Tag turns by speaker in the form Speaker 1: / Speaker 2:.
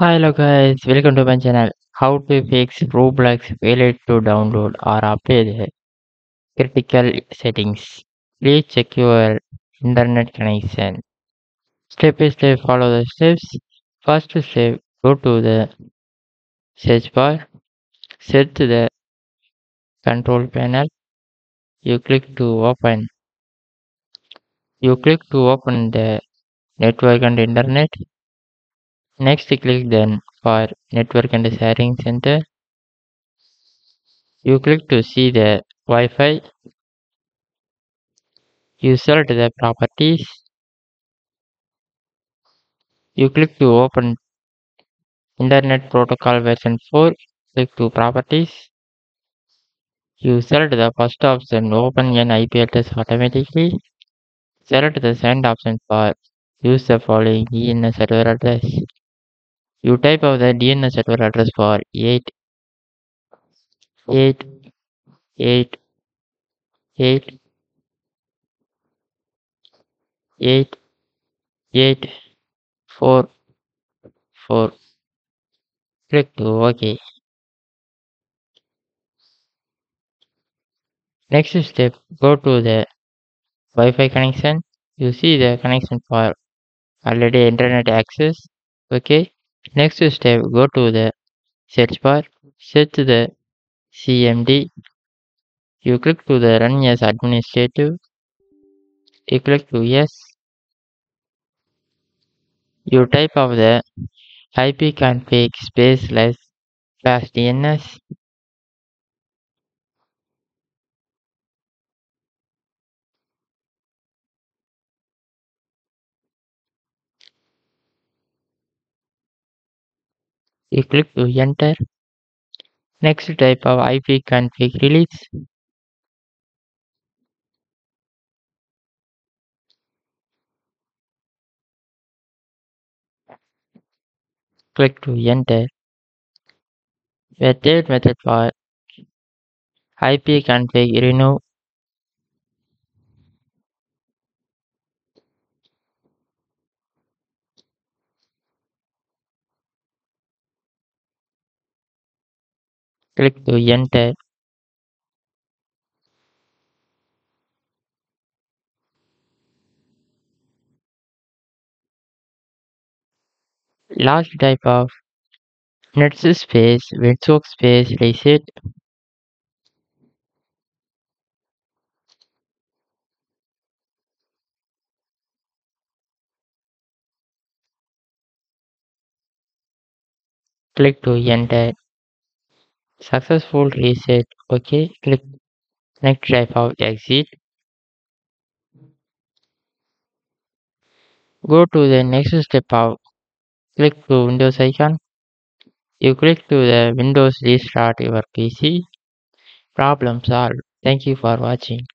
Speaker 1: Hello guys, welcome to my channel. How to fix Roblox failure to download or update critical settings. Please check your internet connection. Step by step follow the steps. First step go to the search bar. Set the control panel. You click to open. You click to open the network and internet. Next click then for network and sharing center. You click to see the Wi-Fi. You select the properties. You click to open Internet Protocol version 4. Click to properties. You select the first option open an IP address automatically. Select the second option for use the following DNS server address. You type of the DNS server address for 8 8 8 8 8 8 4 4 click to OK. Next step go to the Wi-Fi connection. You see the connection for already internet access. Okay. Next step go to the search bar. Search the CMD. You click to the run as administrative. You click to yes. You type of the ipconfig space less slash DNS. You click to enter. Next type of ip config release. Click to enter. The third method for ipconfig remove. Click to enter. Last type of netsh space winsock space reset. Click to enter. Successful reset. Okay. Click next type of exit. Go to the next step of click to Windows icon. You click to the Windows restart your PC. Problem solved. Thank you for watching.